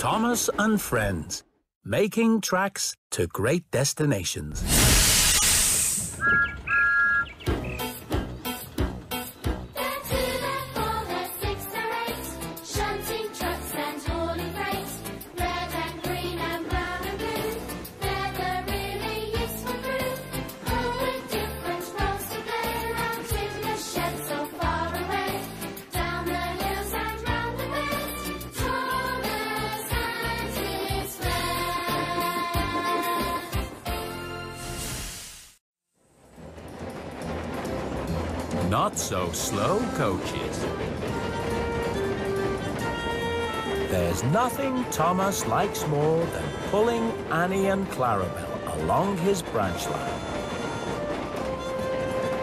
Thomas and Friends, making tracks to great destinations. Slow coaches. There's nothing Thomas likes more than pulling Annie and Clarabel along his branch line.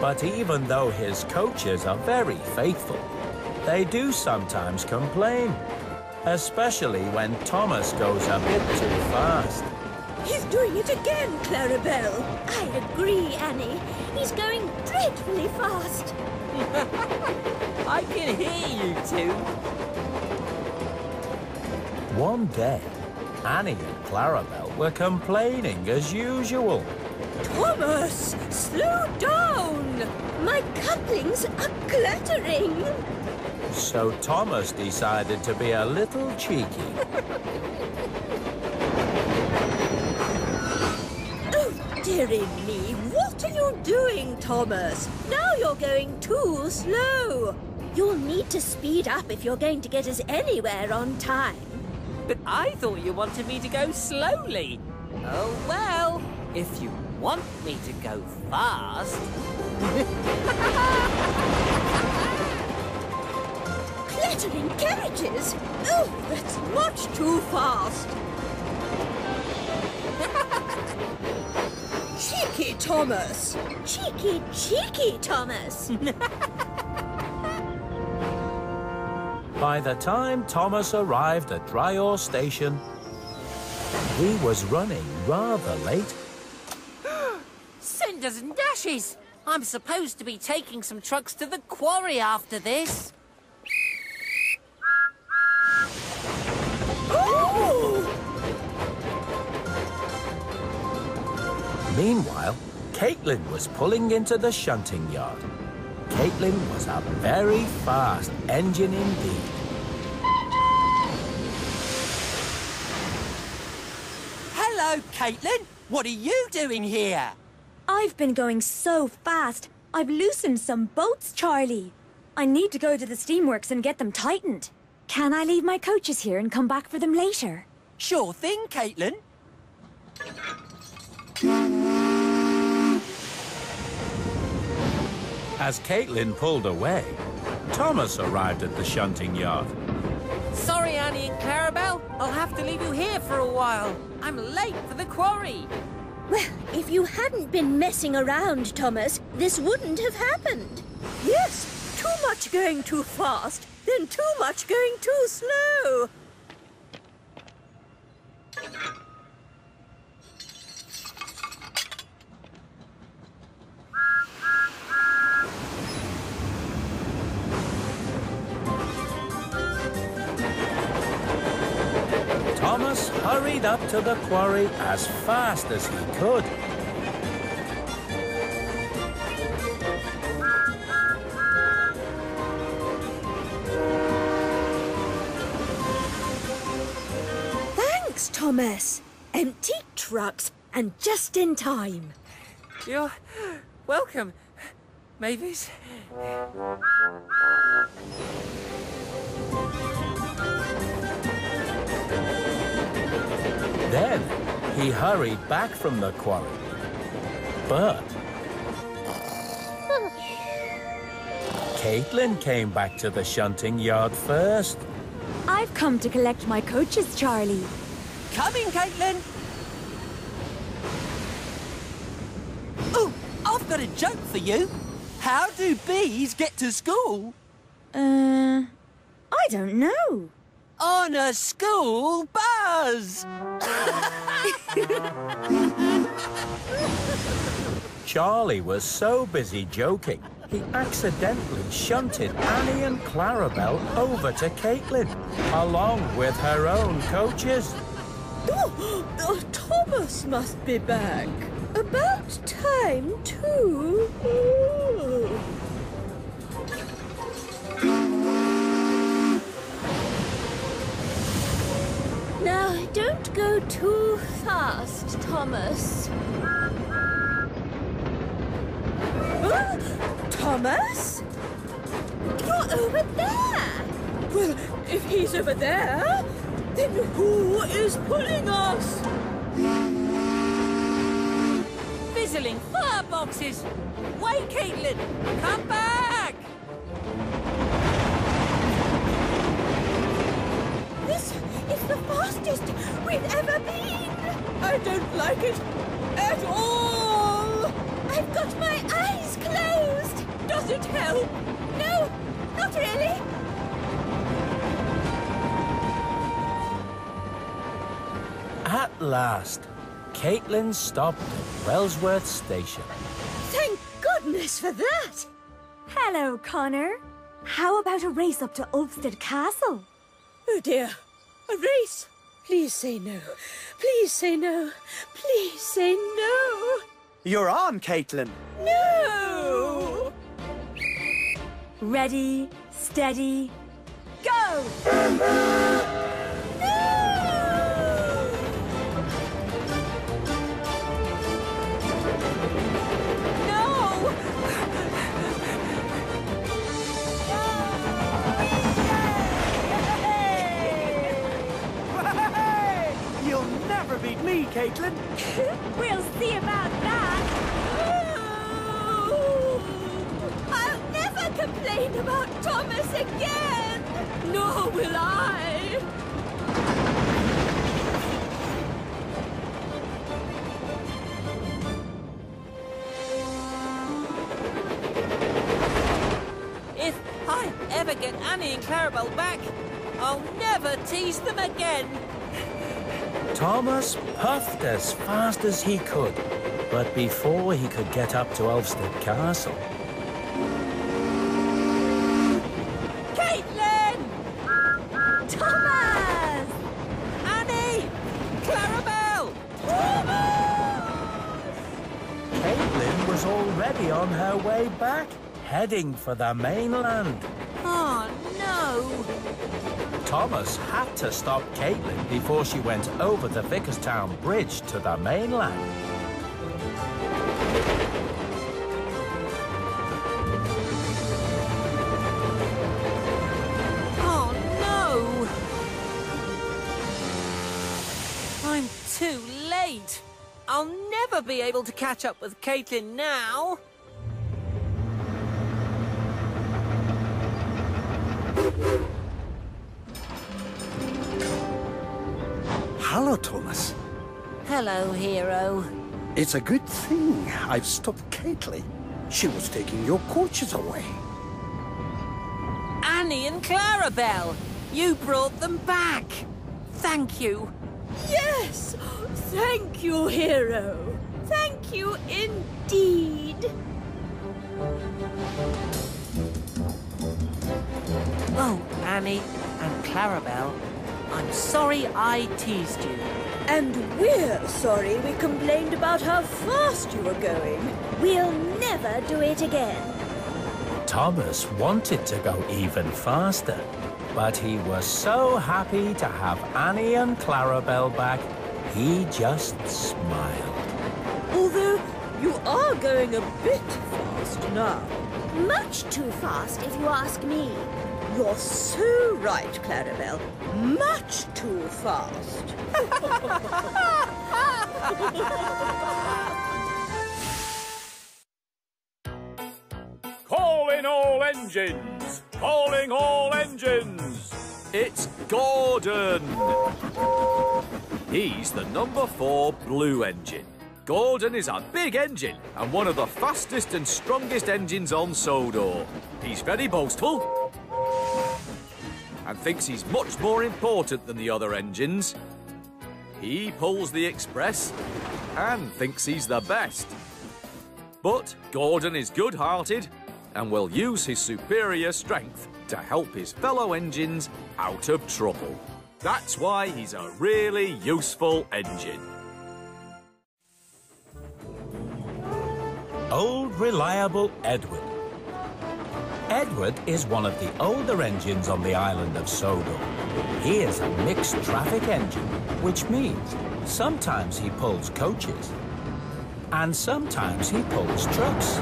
But even though his coaches are very faithful, they do sometimes complain, especially when Thomas goes a bit too fast. He's doing it again, Clarabel. I agree, Annie. He's going dreadfully fast. I can hear you two. One day, Annie and Clarabel were complaining as usual. Thomas, slow down! My couplings are clattering. So Thomas decided to be a little cheeky. oh, dearie me, what are you doing, Thomas? Now you're going too slow. You'll need to speed up if you're going to get us anywhere on time. But I thought you wanted me to go slowly. Oh, well, if you want me to go fast... Clattering carriages? Oh, that's much too fast. cheeky Thomas! Cheeky, cheeky Thomas! By the time Thomas arrived at Dryaw Station, he was running rather late. Cinders and dashes! I'm supposed to be taking some trucks to the quarry after this. Meanwhile, Caitlin was pulling into the shunting yard. Caitlin was a very fast engine indeed. Hello, Caitlin. What are you doing here? I've been going so fast. I've loosened some bolts, Charlie. I need to go to the steamworks and get them tightened. Can I leave my coaches here and come back for them later? Sure thing, Caitlin. As Caitlin pulled away, Thomas arrived at the shunting yard. Sorry, Annie and Clarabel. I'll have to leave you here for a while. I'm late for the quarry. Well, if you hadn't been messing around, Thomas, this wouldn't have happened. Yes, too much going too fast, then too much going too slow. To the quarry as fast as he could. Thanks, Thomas. Empty trucks and just in time. You're welcome, Mavis. Then he hurried back from the quarry. But Caitlin came back to the shunting yard first. I've come to collect my coaches, Charlie. Coming, Caitlin. Oh, I've got a joke for you. How do bees get to school? Uh, I don't know. On a school bus! Charlie was so busy joking, he accidentally shunted Annie and Clarabel over to Caitlin, along with her own coaches. Oh, oh, Thomas must be back. About time, too. Go too fast, Thomas. Oh, Thomas? You're over there. Well, if he's over there, then who is pulling us? Fizzling fireboxes! Wait, Caitlin! Come back! I don't like it at all. I've got my eyes closed. Does it help? No, not really. At last, Caitlin stopped at Wellsworth Station. Thank goodness for that. Hello, Connor. How about a race up to Ulfstead Castle? Oh dear, a race. Please say no. Please say no. Please say no. You're on, Caitlin. No. Ready, steady, go! Me, Caitlin. We'll see about that. I'll never complain about Thomas again. Nor will I. If I ever get Annie and Clarabel back, I'll never tease them again. Thomas puffed as fast as he could, but before he could get up to Ulfstead Castle, Caitlin! Thomas! Annie! Clarabel! Caitlin was already on her way back, heading for the mainland. Thomas had to stop Caitlin before she went over the Vickerstown Bridge to the mainland. Oh, no! I'm too late. I'll never be able to catch up with Caitlin now. Hero. It's a good thing I've stopped Caitlin. She was taking your coaches away. Annie and Clarabel! You brought them back! Thank you. Yes. Thank you, hero. Thank you indeed. Oh, Annie and Clarabel, I'm sorry I teased you. And we're sorry we complained about how fast you were going. We'll never do it again. Thomas wanted to go even faster, but he was so happy to have Annie and Clarabel back, he just smiled. Although you are going a bit fast now. Much too fast, if you ask me. You're so right, Clarabel. Much too fast. Calling all engines! Calling all engines! It's Gordon! He's the number four blue engine. Gordon is a big engine and one of the fastest and strongest engines on Sodor. He's very boastful and thinks he's much more important than the other engines. He pulls the express and thinks he's the best. But Gordon is good hearted and will use his superior strength to help his fellow engines out of trouble. That's why he's a really useful engine. Old Reliable Edward. Edward is one of the older engines on the island of Sodor. He is a mixed traffic engine, which means sometimes he pulls coaches and sometimes he pulls trucks.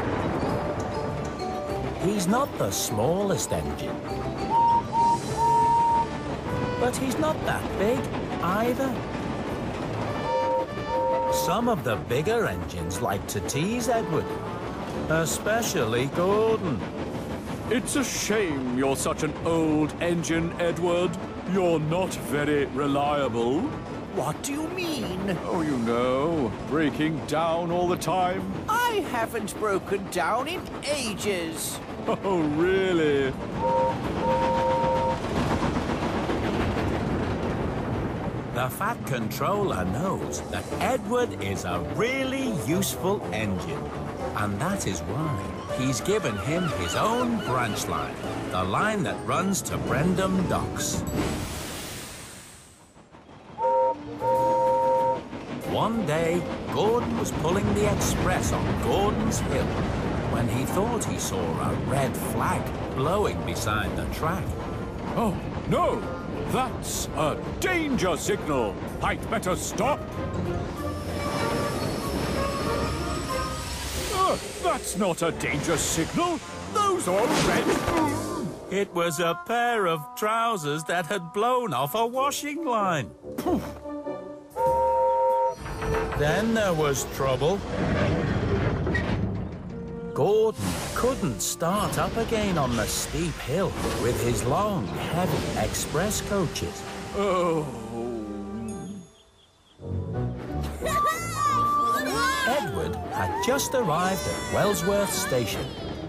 He's not the smallest engine, but he's not that big either. Some of the bigger engines like to tease Edward, especially Gordon. It's a shame you're such an old engine, Edward. You're not very reliable. What do you mean? Oh, you know, breaking down all the time. I haven't broken down in ages. Oh, really? The Fat Controller knows that Edward is a really useful engine. And that is why he's given him his own branch line, the line that runs to Brendam Docks. One day, Gordon was pulling the express on Gordon's Hill when he thought he saw a red flag blowing beside the track. Oh, no! That's a danger signal! I'd better stop! That's not a danger signal! Those are red... It was a pair of trousers that had blown off a washing line. Then there was trouble. Gordon couldn't start up again on the steep hill with his long, heavy express coaches. Oh... just arrived at Wellsworth Station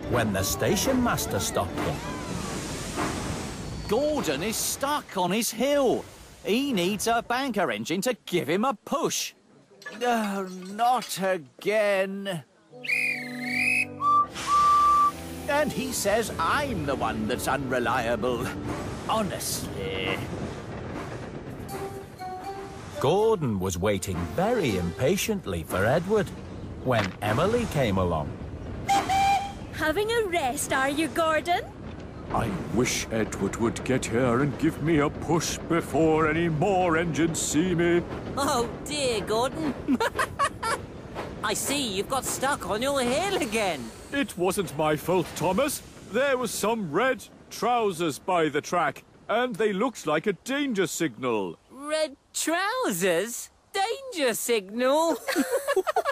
when the station master stopped him. Gordon is stuck on his hill. He needs a banker engine to give him a push. Oh, not again. And he says I'm the one that's unreliable. Honestly. Gordon was waiting very impatiently for Edward when Emily came along. Having a rest, are you, Gordon? I wish Edward would get here and give me a push before any more engines see me. Oh dear, Gordon. I see you've got stuck on your hill again. It wasn't my fault, Thomas. There was some red trousers by the track, and they looked like a danger signal. Red trousers? Danger signal?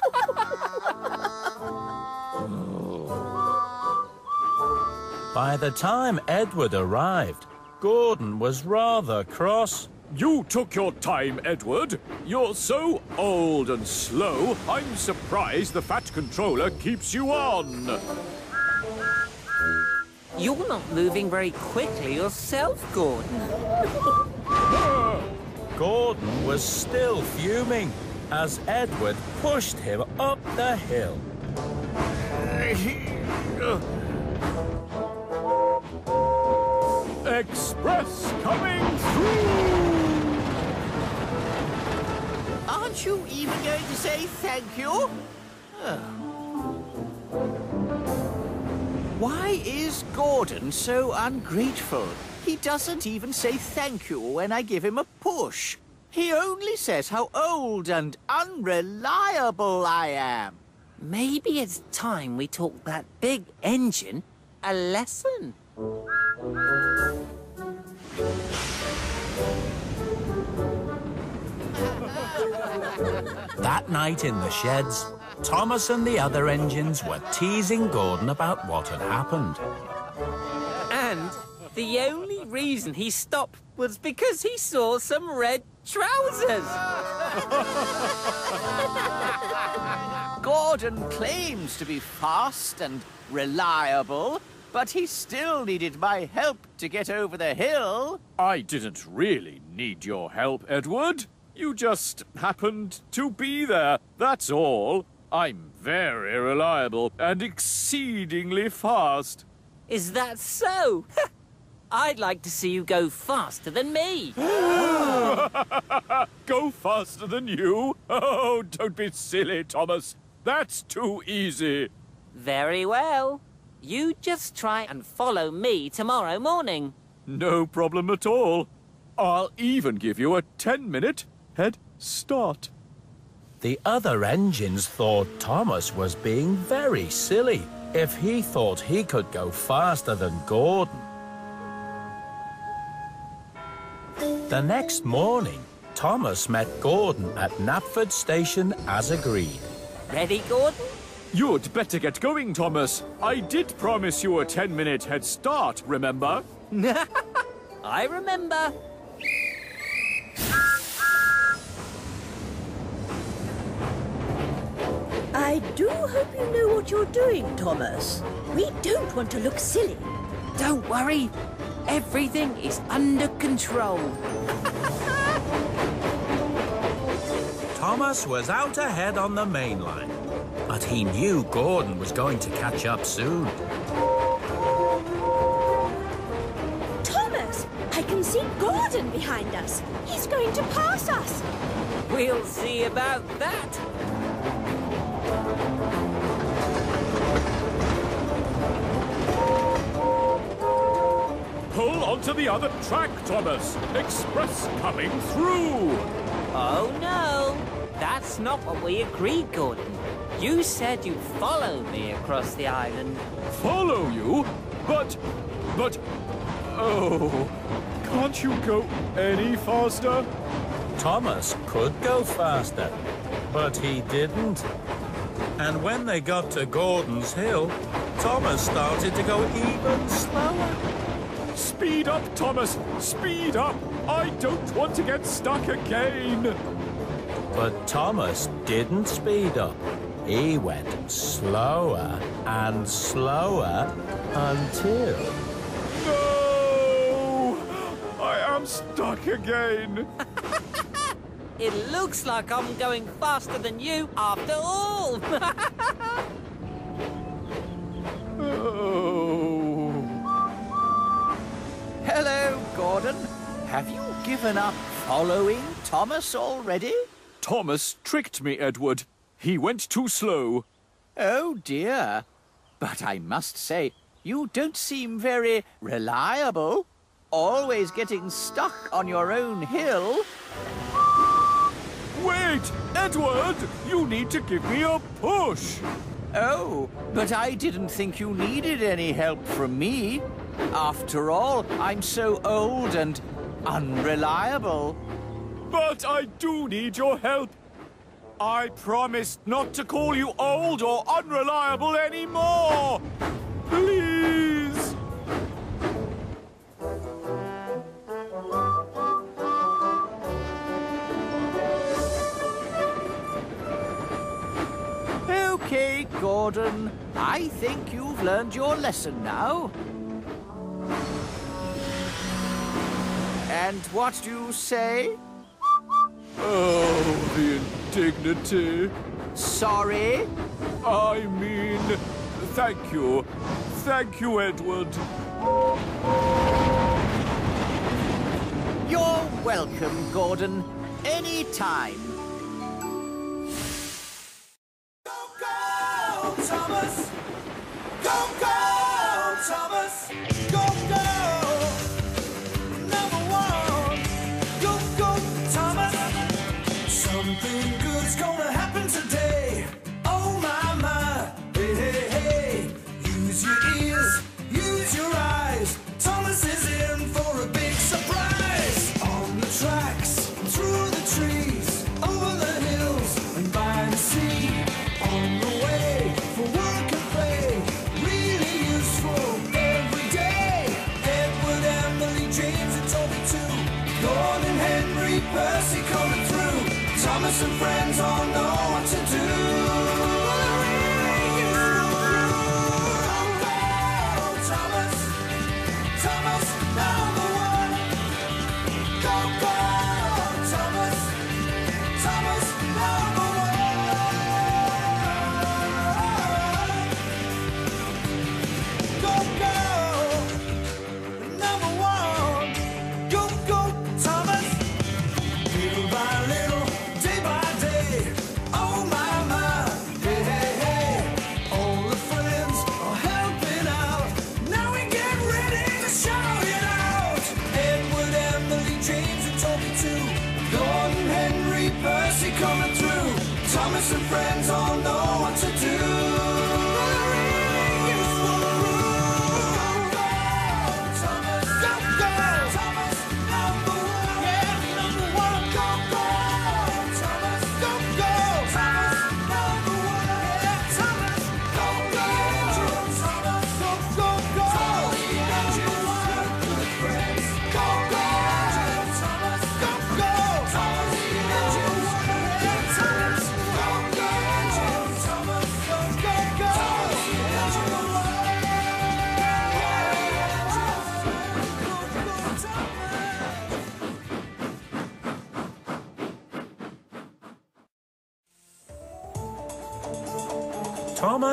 By the time Edward arrived, Gordon was rather cross. You took your time, Edward. You're so old and slow, I'm surprised the Fat Controller keeps you on. You're not moving very quickly yourself, Gordon. Gordon was still fuming as Edward pushed him up the hill. Express coming through! Aren't you even going to say thank you? Oh. Why is Gordon so ungrateful? He doesn't even say thank you when I give him a push. He only says how old and unreliable I am. Maybe it's time we taught that big engine a lesson. That night in the sheds, Thomas and the other engines were teasing Gordon about what had happened. And the only reason he stopped was because he saw some red trousers. Gordon claims to be fast and reliable, but he still needed my help to get over the hill. I didn't really need your help, Edward. You just happened to be there, that's all. I'm very reliable and exceedingly fast. Is that so? I'd like to see you go faster than me. Go faster than you? Oh, don't be silly, Thomas. That's too easy. Very well. You just try and follow me tomorrow morning. No problem at all. I'll even give you a 10 minute head start. The other engines thought Thomas was being very silly if he thought he could go faster than Gordon. The next morning, Thomas met Gordon at Knapford Station as agreed. Ready, Gordon? You'd better get going, Thomas. I did promise you a 10 minute head start, remember? I remember. I do hope you know what you're doing, Thomas. We don't want to look silly. Don't worry. Everything is under control. Thomas was out ahead on the main line, but he knew Gordon was going to catch up soon. Thomas, I can see Gordon behind us. He's going to pass us. We'll see about that. Pull onto the other track, Thomas. Express coming through. Oh no, that's not what we agreed, Gordon. You said you'd follow me across the island. Follow you? But, but, oh, can't you go any faster? Thomas could go faster, but he didn't. And when they got to Gordon's Hill, Thomas started to go even slower. Speed up, Thomas! Speed up! I don't want to get stuck again! But Thomas didn't speed up. He went slower and slower until. No! I am stuck again! It looks like I'm going faster than you after all. Oh. Hello, Gordon. Have you given up following Thomas already? Thomas tricked me, Edward. He went too slow. Oh dear. But I must say, you don't seem very reliable. Always getting stuck on your own hill. Wait! Edward! You need to give me a push! Oh, but I didn't think you needed any help from me. After all, I'm so old and unreliable. But I do need your help. I promised not to call you old or unreliable anymore. Please. Okay, Gordon. I think you've learned your lesson now. And what do you say? Oh, the indignity. Sorry? I mean, thank you. Thank you, Edward. You're welcome, Gordon. Any time. Go, go, Thomas! Go, go! Number Something good's gonna and friends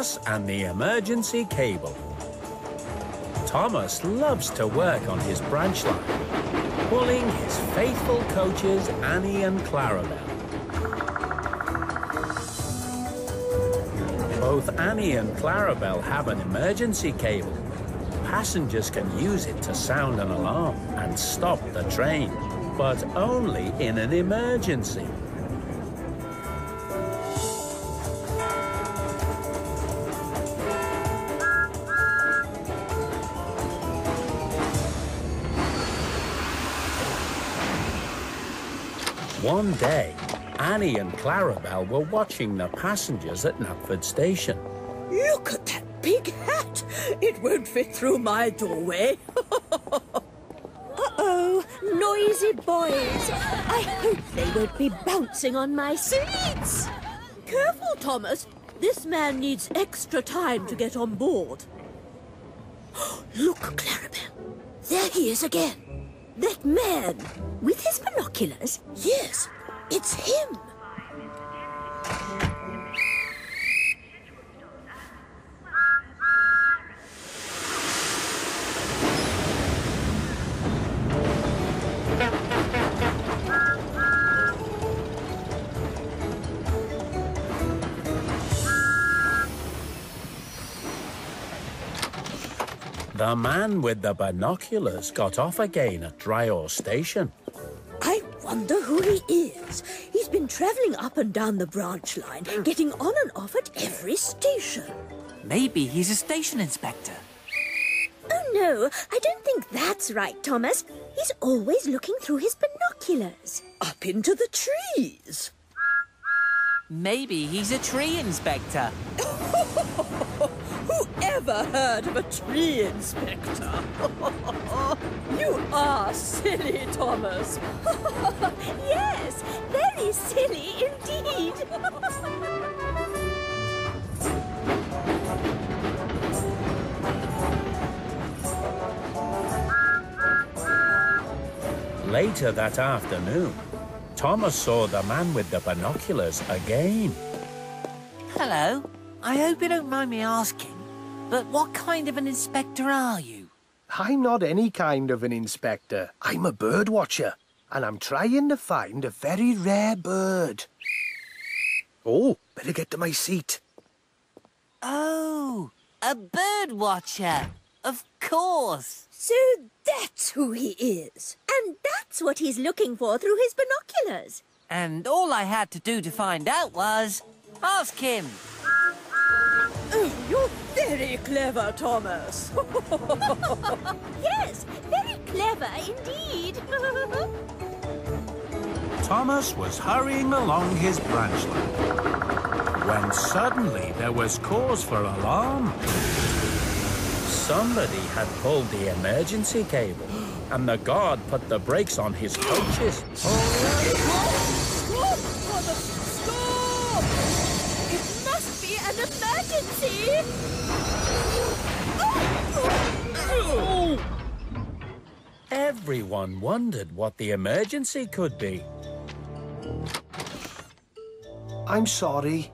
Thomas and the emergency cable. Thomas loves to work on his branch line, pulling his faithful coaches Annie and Clarabel. Both Annie and Clarabel have an emergency cable. Passengers can use it to sound an alarm and stop the train, but only in an emergency. One day, Annie and Clarabel were watching the passengers at Knapford Station. Look at that big hat! It won't fit through my doorway. Uh-oh, noisy boys. I hope they won't be bouncing on my seats. Careful, Thomas. This man needs extra time to get on board. Look, Clarabel. There he is again. That man. With his binoculars? Yes, it's him. The man with the binoculars got off again at Dryaw Station. I wonder who he is. He's been travelling up and down the branch line, mm. getting on and off at every station. Maybe he's a station inspector. Oh, no, I don't think that's right, Thomas. He's always looking through his binoculars. Up into the trees. Maybe he's a tree inspector. Whoever heard of a tree inspector? you are silly, Thomas. yes, very silly indeed. Later that afternoon, Thomas saw the man with the binoculars again. Hello. I hope you don't mind me asking, but what kind of an inspector are you? I'm not any kind of an inspector. I'm a bird watcher, and I'm trying to find a very rare bird. Oh, better get to my seat. Oh, a bird watcher. Of course. So that's who he is. And that's what he's looking for through his binoculars. And all I had to do to find out was ask him. You're very clever, Thomas. yes, very clever indeed. Thomas was hurrying along his branch line when suddenly there was cause for alarm. Somebody had pulled the emergency cable, and the guard put the brakes on his coaches. Stop, Thomas! Stop! It must be an emergency. Oh! Everyone wondered what the emergency could be. I'm sorry.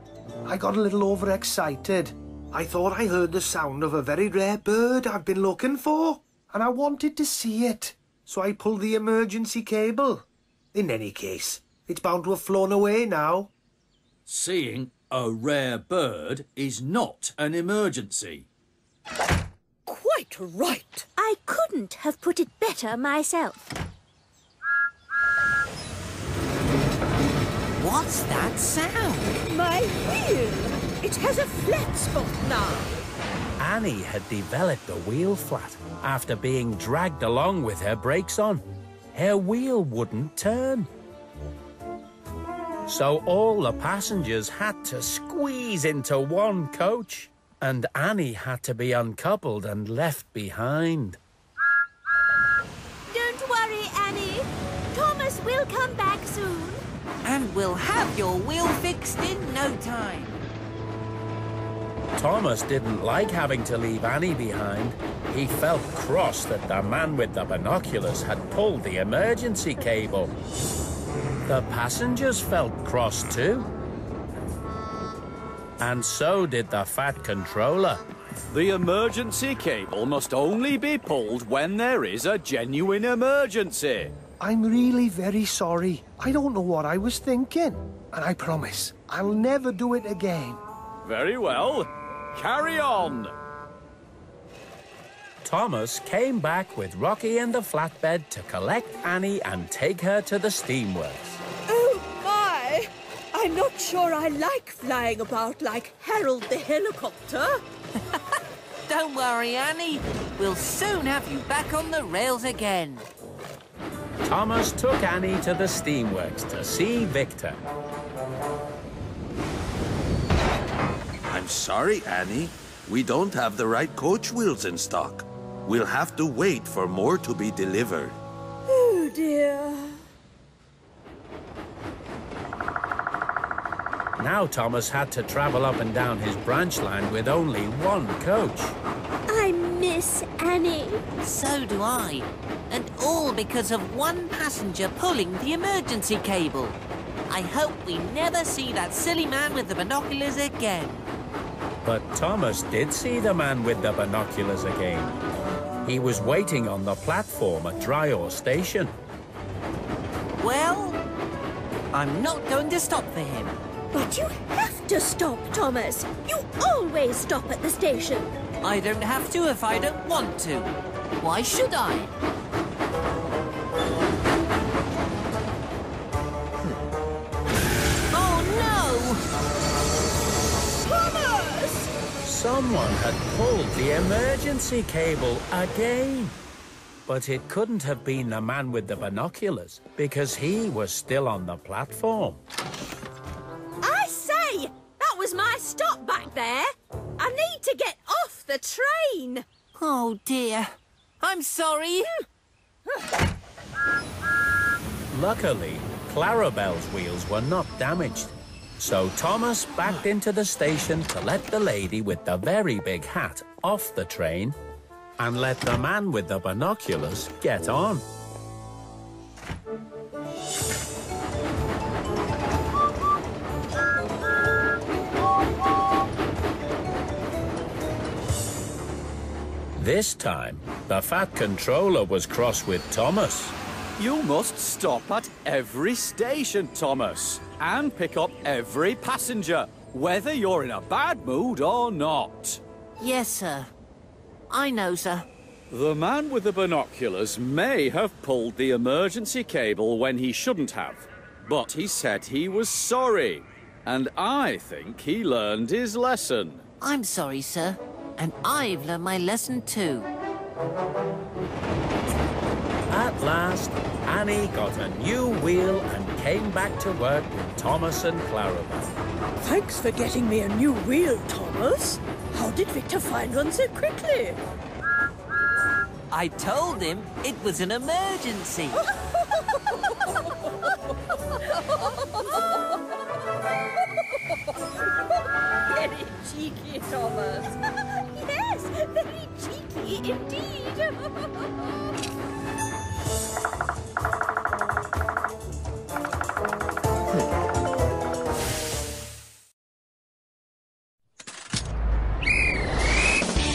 I got a little overexcited. I thought I heard the sound of a very rare bird I've been looking for, and I wanted to see it. So I pulled the emergency cable. In any case, it's bound to have flown away now. Seeing a rare bird is not an emergency. Quite right. I couldn't have put it better myself. What's that sound? My wheel. It has a flat spot now. Annie had developed a wheel flat after being dragged along with her brakes on. Her wheel wouldn't turn. So all the passengers had to squeeze into one coach, and Annie had to be uncoupled and left behind. Don't worry, Annie. Thomas will come back soon. And we'll have your wheel fixed in no time. Thomas didn't like having to leave Annie behind. He felt cross that the man with the binoculars had pulled the emergency cable. The passengers felt cross too. And so did the Fat Controller. The emergency cable must only be pulled when there is a genuine emergency. I'm really very sorry. I don't know what I was thinking. And I promise, I'll never do it again. Very well. Carry on. Thomas came back with Rocky and the flatbed to collect Annie and take her to the steamworks. My! I'm not sure I like flying about like Harold the helicopter. Don't worry, Annie. We'll soon have you back on the rails again. Thomas took Annie to the steamworks to see Victor. I'm sorry, Annie. We don't have the right coach wheels in stock. We'll have to wait for more to be delivered. Oh, dear. Now Thomas had to travel up and down his branch line with only one coach. I miss Annie. So do I. And all because of one passenger pulling the emergency cable. I hope we never see that silly man with the binoculars again. But Thomas did see the man with the binoculars again. He was waiting on the platform at Dryaw Station. Well, I'm not going to stop for him. But you have to stop, Thomas. You always stop at the station. I don't have to if I don't want to. Why should I? Hmm. Oh no! Thomas! Someone had pulled the emergency cable again. But it couldn't have been the man with the binoculars because he was still on the platform. There. I need to get off the train. Oh dear. I'm sorry. Luckily, Clarabel's wheels were not damaged. So Thomas backed into the station to let the lady with the very big hat off the train and let the man with the binoculars get on. This time, the Fat Controller was cross with Thomas. You must stop at every station, Thomas, and pick up every passenger, whether you're in a bad mood or not. Yes, sir. I know, sir. The man with the binoculars may have pulled the emergency cable when he shouldn't have, but he said he was sorry, and I think he learned his lesson. I'm sorry, sir. And I've learned my lesson too. At last, Annie got a new wheel and came back to work with Thomas and Clarabel. Thanks for getting me a new wheel, Thomas. How did Victor find one so quickly? I told him it was an emergency. Very cheeky, Thomas. Very cheeky indeed.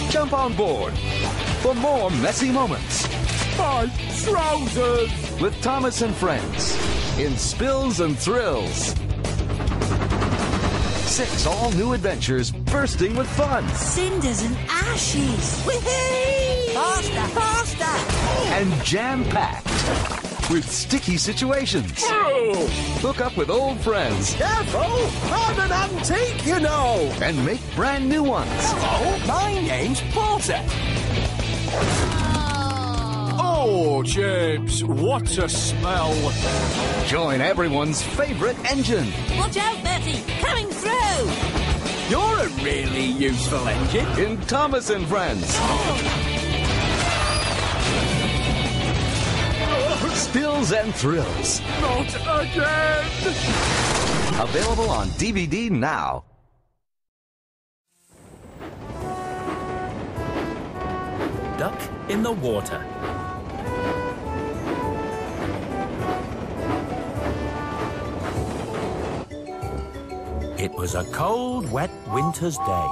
Jump on board for more messy moments My trousers! with Thomas and friends in Spills and Thrills. Six all new adventures bursting with fun Cinders and ashes. Woohoo! Faster, faster! and jam packed with sticky situations. Hook up with old friends Careful! I'm an antique, you know! and make brand new ones. Hello, my name's Porter. Oh, James, what a smell! Join everyone's favorite engine Watch out, Bertie! Coming through! You're a really useful engine. in Thomas and Friends. Spills and Thrills. Not again! Available on DVD now. Duck in the water. It was a cold, wet winter's day.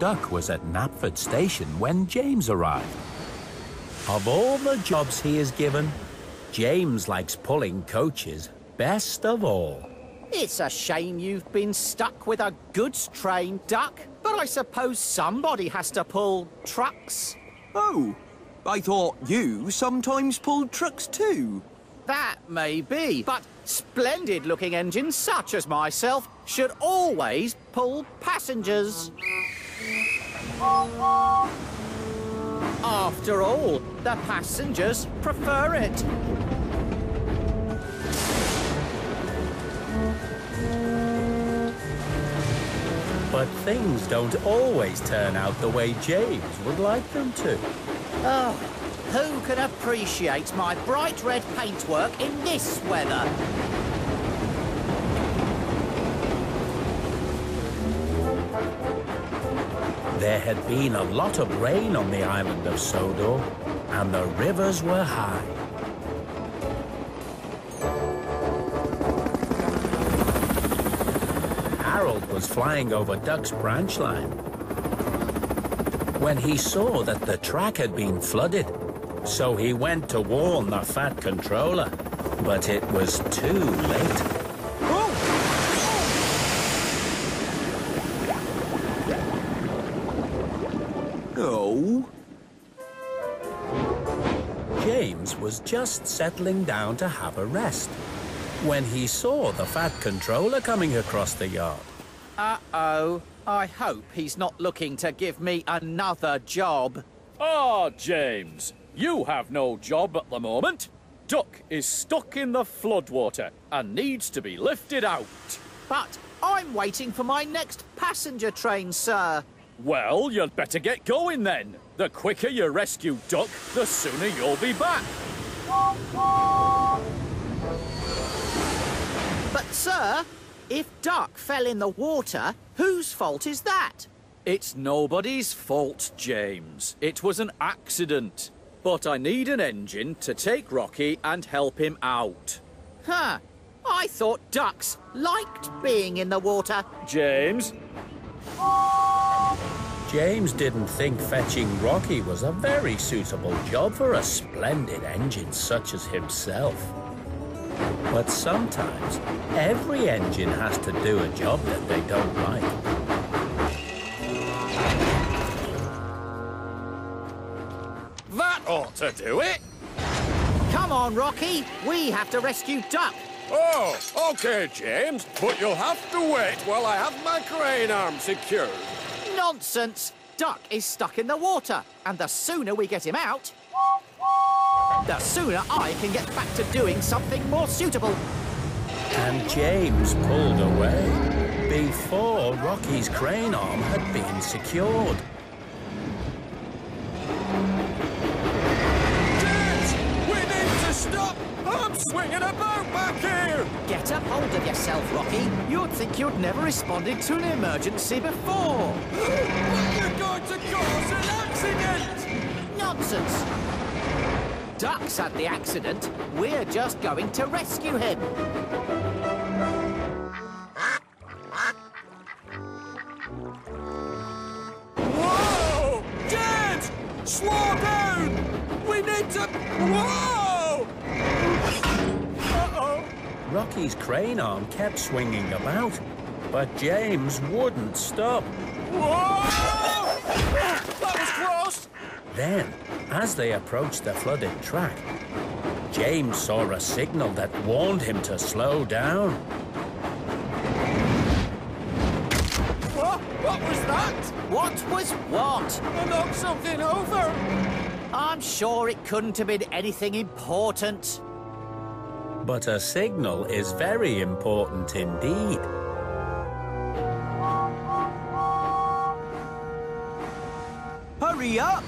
Duck was at Knapford Station when James arrived. Of all the jobs he is given, James likes pulling coaches best of all. It's a shame you've been stuck with a goods train, Duck. But I suppose somebody has to pull trucks. Oh, I thought you sometimes pulled trucks too. That may be, but splendid looking engines such as myself should always pull passengers. After all, the passengers prefer it. But things don't always turn out the way James would like them to. Oh, who can appreciate my bright red paintwork in this weather? There had been a lot of rain on the island of Sodor, and the rivers were high. Harold was flying over Duck's branch line when he saw that the track had been flooded. So he went to warn the Fat Controller, but it was too late. Oh, James was just settling down to have a rest when he saw the Fat Controller coming across the yard. Uh-oh. I hope he's not looking to give me another job. Ah, James, you have no job at the moment. Duck is stuck in the floodwater and needs to be lifted out. But I'm waiting for my next passenger train, sir. Well, you'd better get going then. The quicker you rescue Duck, the sooner you'll be back. But, sir, if Duck fell in the water, whose fault is that? It's nobody's fault, James. It was an accident. But I need an engine to take Rocky and help him out. Huh. I thought ducks liked being in the water. James? James didn't think fetching Rocky was a very suitable job for a splendid engine such as himself. But sometimes every engine has to do a job that they don't like. Ought to do it. Come on, Rocky. We have to rescue Duck. Oh, okay, James. But you'll have to wait while I have my crane arm secured. Nonsense. Duck is stuck in the water, and the sooner we get him out, the sooner I can get back to doing something more suitable. And James pulled away before Rocky's crane arm had been secured. I'm a boat back here! Get a hold of yourself, Rocky. You'd think you'd never responded to an emergency before. We're going to cause an accident! Nonsense. Duck's had the accident. We're just going to rescue him. Rocky's crane arm kept swinging about, but James wouldn't stop. Whoa! That was close! Then, as they approached the flooded track, James saw a signal that warned him to slow down. What? What was that? What was what? I knocked something over! I'm sure it couldn't have been anything important. But a signal is very important indeed. hurry up!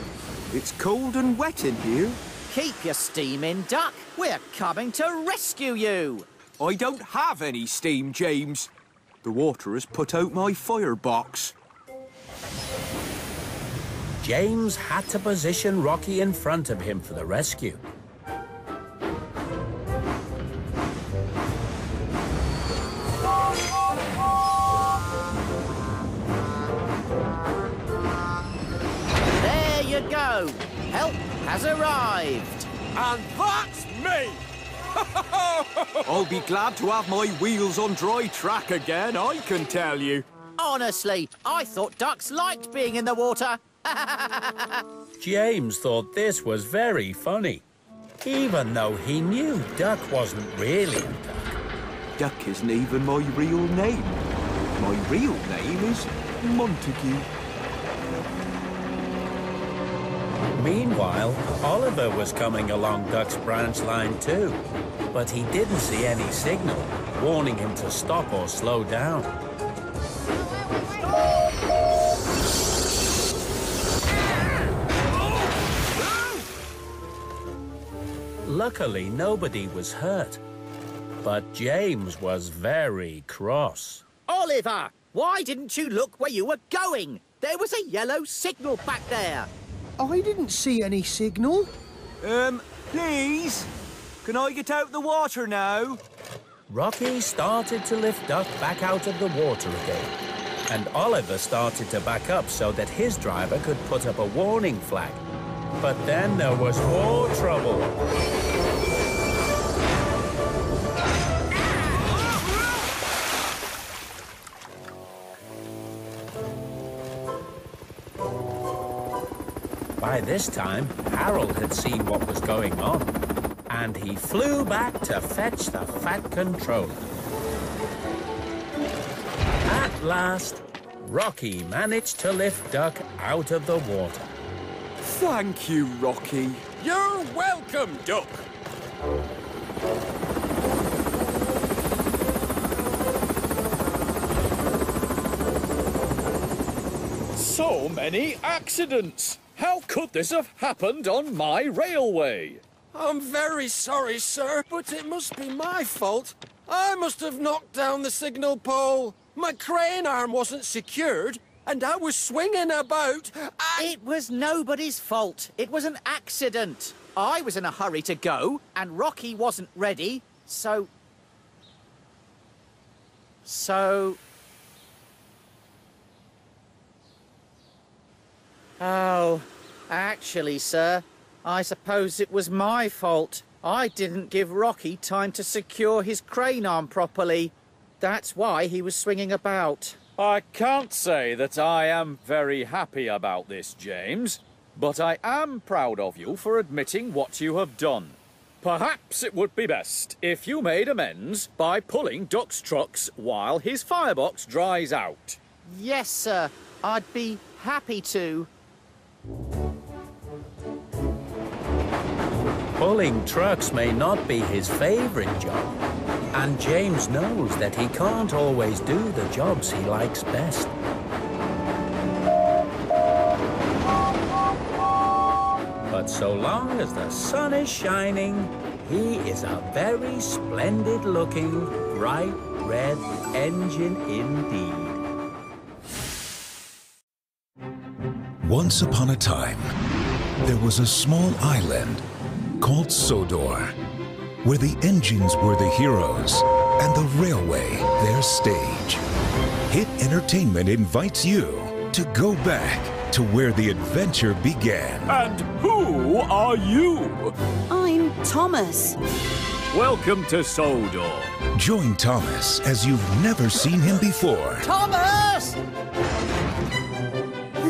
It's cold and wet in here. Keep your steam in, Duck. We're coming to rescue you. I don't have any steam, James. The water has put out my firebox. James had to position Rocky in front of him for the rescue. Has arrived. And that's me! I'll be glad to have my wheels on dry track again, I can tell you. Honestly, I thought ducks liked being in the water. James thought this was very funny, even though he knew Duck wasn't really a duck. Duck isn't even my real name. My real name is Montague. Meanwhile, Oliver was coming along Duck's branch line too, but he didn't see any signal warning him to stop or slow down. Luckily, nobody was hurt, but James was very cross. Oliver, why didn't you look where you were going? There was a yellow signal back there. I didn't see any signal. Um, please? Can I get out of the water now? Rocky started to lift Duck back out of the water again, and Oliver started to back up so that his driver could put up a warning flag. But then there was more trouble. By this time, Harold had seen what was going on, and he flew back to fetch the Fat Controller. At last, Rocky managed to lift Duck out of the water. Thank you, Rocky. You're welcome, Duck. So many accidents! How could this have happened on my railway? I'm very sorry, sir, but it must be my fault. I must have knocked down the signal pole. My crane arm wasn't secured, and I was swinging about. It was nobody's fault. It was an accident. I was in a hurry to go, and Rocky wasn't ready, so. So. Oh, actually, sir, I suppose it was my fault. I didn't give Rocky time to secure his crane arm properly. That's why he was swinging about. I can't say that I am very happy about this, James, but I am proud of you for admitting what you have done. Perhaps it would be best if you made amends by pulling Duck's trucks while his firebox dries out. Yes, sir. I'd be happy to. Pulling trucks may not be his favorite job, and James knows that he can't always do the jobs he likes best. But so long as the sun is shining, he is a very splendid looking, bright red engine indeed. Once upon a time, there was a small island called Sodor, where the engines were the heroes and the railway their stage. Hit Entertainment invites you to go back to where the adventure began. And who are you? I'm Thomas. Welcome to Sodor. Join Thomas as you've never seen him before Thomas!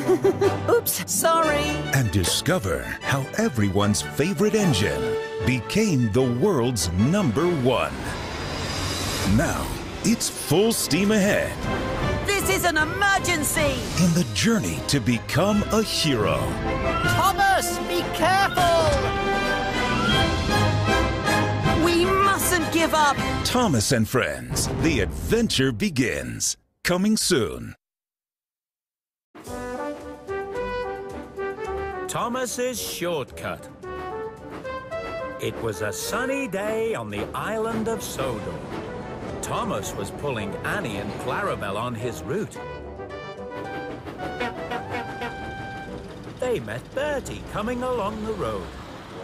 Oops, sorry. and discover how everyone's favorite engine became the world's number one. Now, it's full steam ahead This is an emergency. in the journey to become a hero. Thomas, be careful! We mustn't give up. Thomas and Friends, the adventure begins. Coming soon. Thomas's Shortcut. It was a sunny day on the island of Sodor. Thomas was pulling Annie and Clarabel on his route. They met Bertie coming along the road.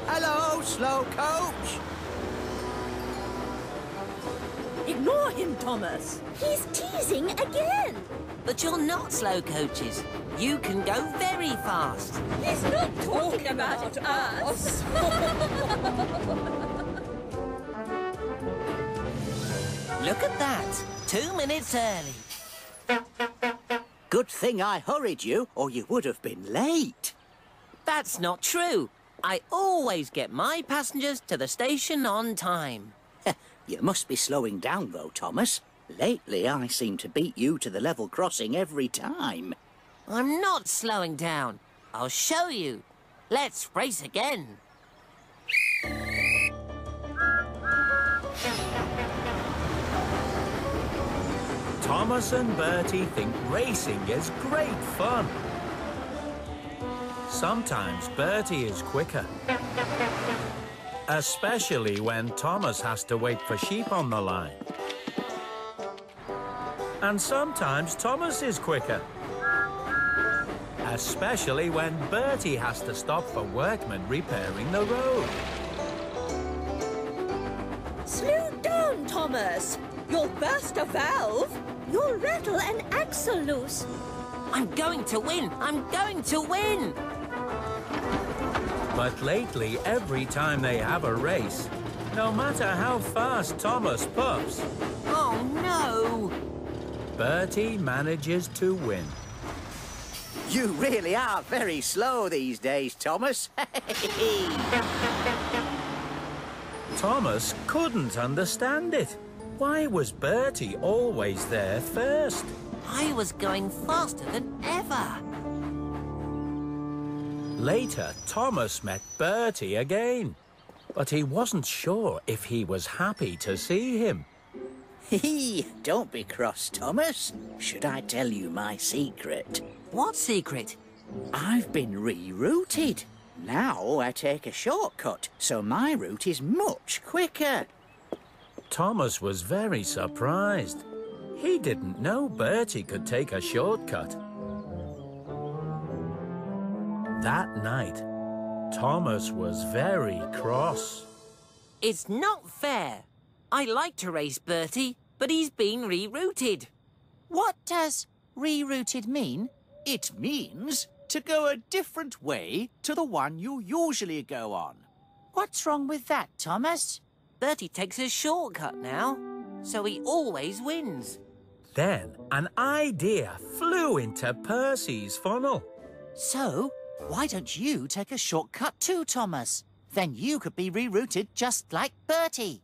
Hello, slow coach. Ignore him, Thomas. He's teasing again. But you're not slow coaches. You can go very fast. He's not talking about us. Look at that. Two minutes early. Good thing I hurried you, or you would have been late. That's not true. I always get my passengers to the station on time. you must be slowing down, though, Thomas. Lately, I seem to beat you to the level crossing every time. I'm not slowing down. I'll show you. Let's race again. Thomas and Bertie think racing is great fun. Sometimes Bertie is quicker. Especially when Thomas has to wait for sheep on the line. And sometimes Thomas is quicker. Especially when Bertie has to stop for workmen repairing the road. Slow down, Thomas. You'll burst a valve. You'll rattle an axle loose. I'm going to win. I'm going to win. But lately, every time they have a race, no matter how fast Thomas puffs, Oh, no. Bertie manages to win. You really are very slow these days, Thomas. Thomas couldn't understand it. Why was Bertie always there first? I was going faster than ever. Later, Thomas met Bertie again. But he wasn't sure if he was happy to see him. Hee, don't be cross, Thomas. Should I tell you my secret? What secret? I've been rerouted. Now I take a shortcut, so my route is much quicker. Thomas was very surprised. He didn't know Bertie could take a shortcut. That night, Thomas was very cross. It's not fair. I like to race Bertie, but he's been rerouted. What does rerouted mean? It means to go a different way to the one you usually go on. What's wrong with that, Thomas? Bertie takes a shortcut now, so he always wins. Then an idea flew into Percy's funnel. So, why don't you take a shortcut too, Thomas? Then you could be rerouted just like Bertie.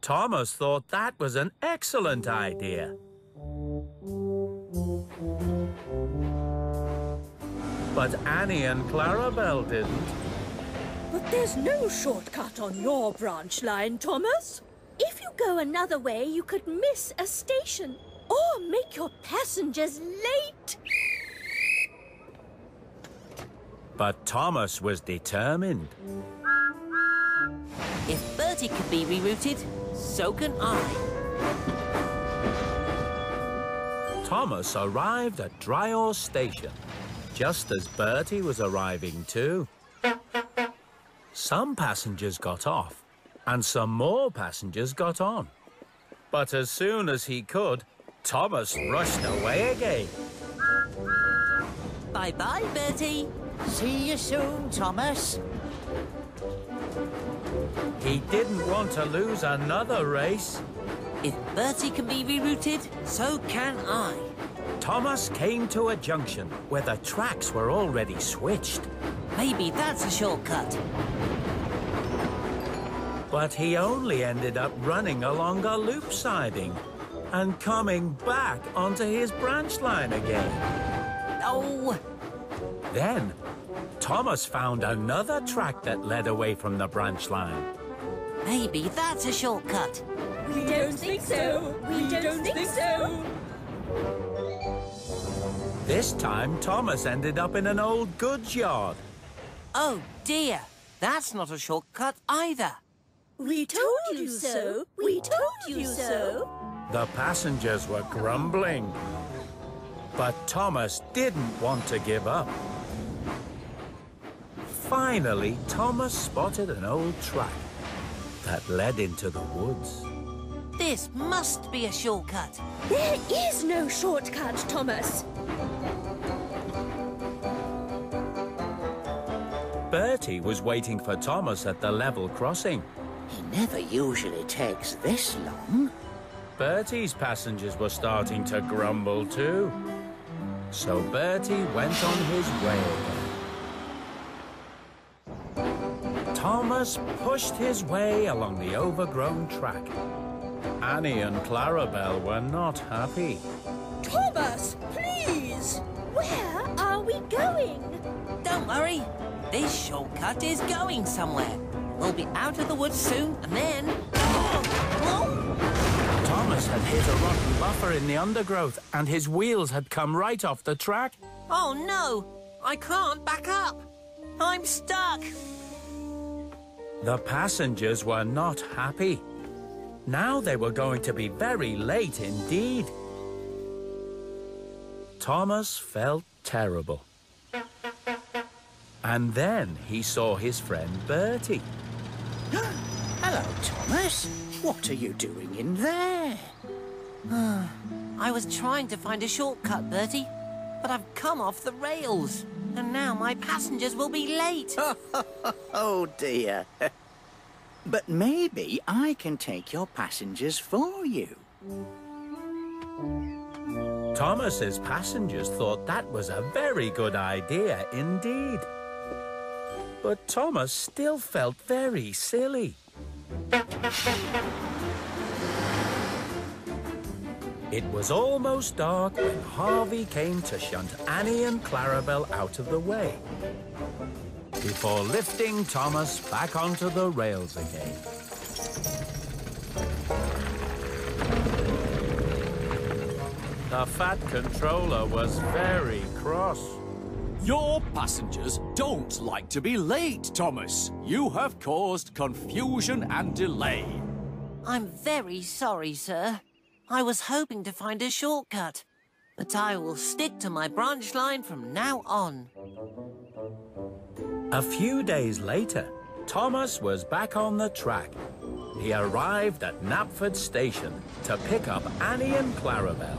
Thomas thought that was an excellent idea. But Annie and Clarabel didn't. But there's no shortcut on your branch line, Thomas. If you go another way, you could miss a station or make your passengers late. But Thomas was determined. If Bertie could be rerouted, so can I. Thomas arrived at Dryaw Station, just as Bertie was arriving too. Some passengers got off, and some more passengers got on. But as soon as he could, Thomas rushed away again. Bye-bye, Bertie. See you soon, Thomas. He didn't want to lose another race. If Bertie can be rerouted, so can I. Thomas came to a junction where the tracks were already switched. Maybe that's a shortcut. But he only ended up running along a loop siding and coming back onto his branch line again. Oh! Then, Thomas found another track that led away from the branch line. Maybe that's a shortcut. We don't think so. We don't think so. This time, Thomas ended up in an old goods yard. Oh dear, that's not a shortcut either. We told you so. We told you so. The passengers were grumbling. But Thomas didn't want to give up. Finally, Thomas spotted an old track that led into the woods. This must be a shortcut. There is no shortcut, Thomas. Bertie was waiting for Thomas at the level crossing. He never usually takes this long. Bertie's passengers were starting to grumble too. So Bertie went on his way Thomas pushed his way along the overgrown track. Annie and Clarabel were not happy. Thomas, please! Where are we going? Don't worry. This shortcut is going somewhere. We'll be out of the woods soon, and then... Thomas had hit a rotten buffer in the undergrowth, and his wheels had come right off the track. Oh, no! I can't back up! I'm stuck! The passengers were not happy. Now they were going to be very late indeed. Thomas felt terrible. And then he saw his friend Bertie. Hello, Thomas. What are you doing in there? Ah, I was trying to find a shortcut, Bertie, but I've come off the rails. And now my passengers will be late. oh, dear. but maybe I can take your passengers for you. Thomas's passengers thought that was a very good idea indeed. But Thomas still felt very silly. It was almost dark when Harvey came to shunt Annie and Clarabel out of the way before lifting Thomas back onto the rails again. The Fat Controller was very cross. Your passengers don't like to be late, Thomas. You have caused confusion and delay. I'm very sorry, sir. I was hoping to find a shortcut, but I will stick to my branch line from now on. A few days later, Thomas was back on the track. He arrived at Knapford Station to pick up Annie and Clarabel.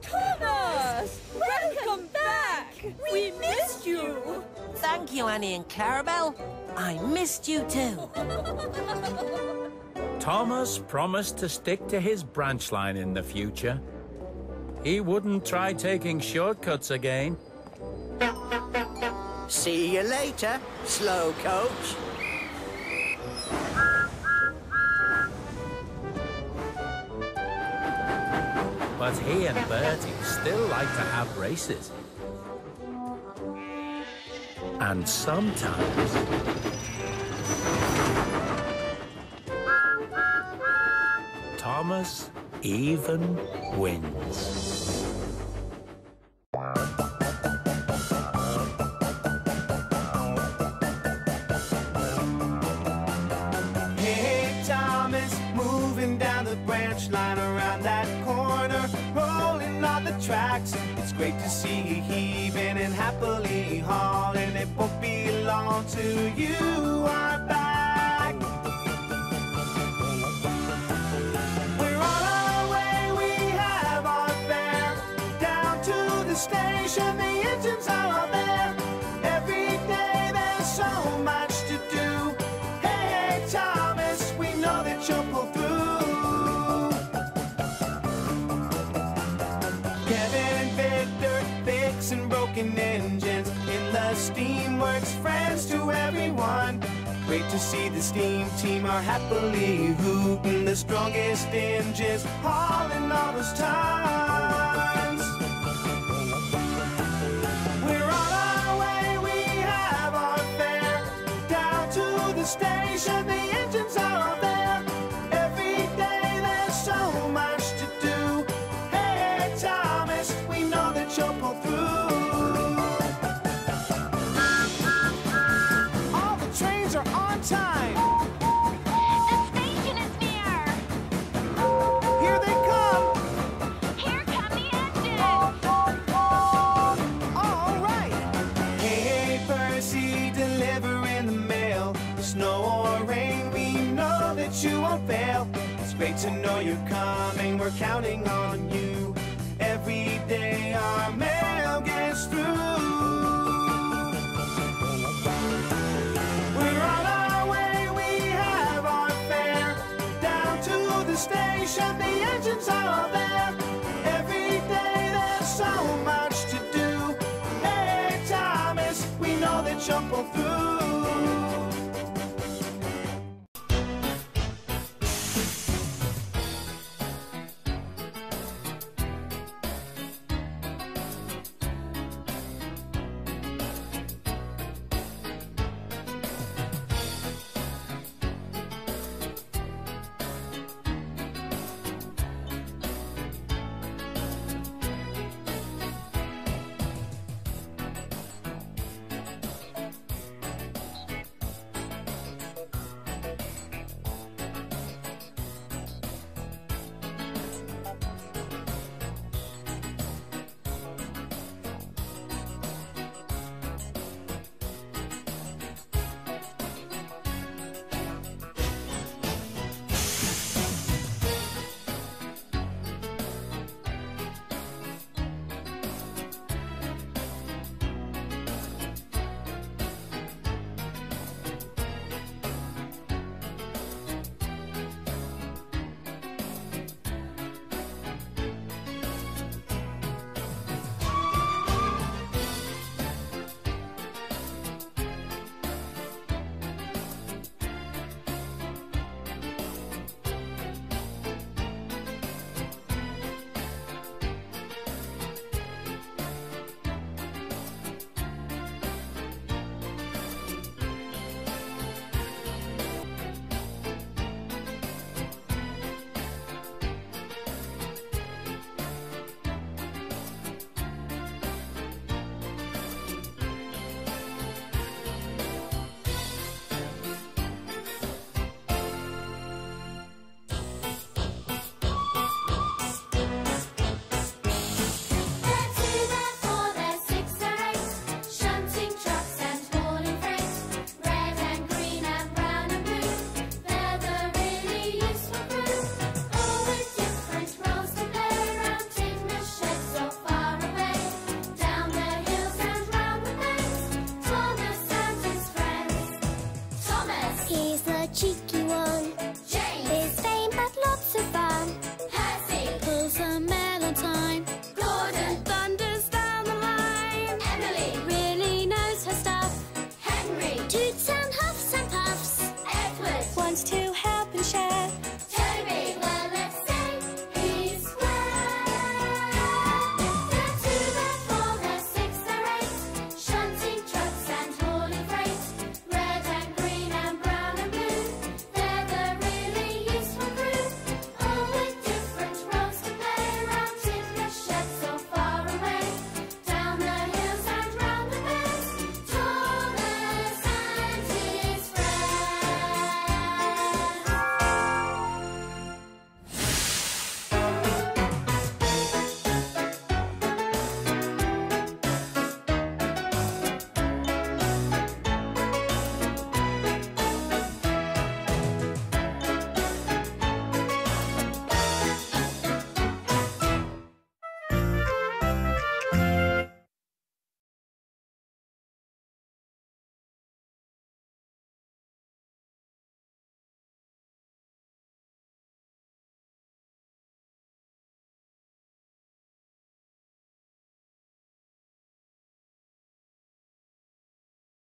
Thomas! Welcome back! We missed you! Thank you, Annie and Clarabel. I missed you too. Thomas promised to stick to his branch line in the future. He wouldn't try taking shortcuts again. See you later, slow coach. But he and Bertie still like to have races. And sometimes... Thomas even wins. Hey, Thomas, moving down the branch line around that corner, rolling on the tracks. It's great to see you heaving and happily hauling. It won't be long till you are back. Station, the engines are there. Every day there's so much to do. Hey, Thomas, we know that you'll pull through. Kevin, and Victor, fixing broken engines in the Steamworks. Friends to everyone. Great to see the steam team are happily hooting the strongest engines, hauling all those tons. The to know you're coming. We're counting on you. Every day our mail gets through. We're on our way, we have our fare. Down to the station, the engines are there. Every day there's so much to do. Hey, Thomas, we know that you'll pull through.